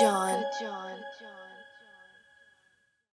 John.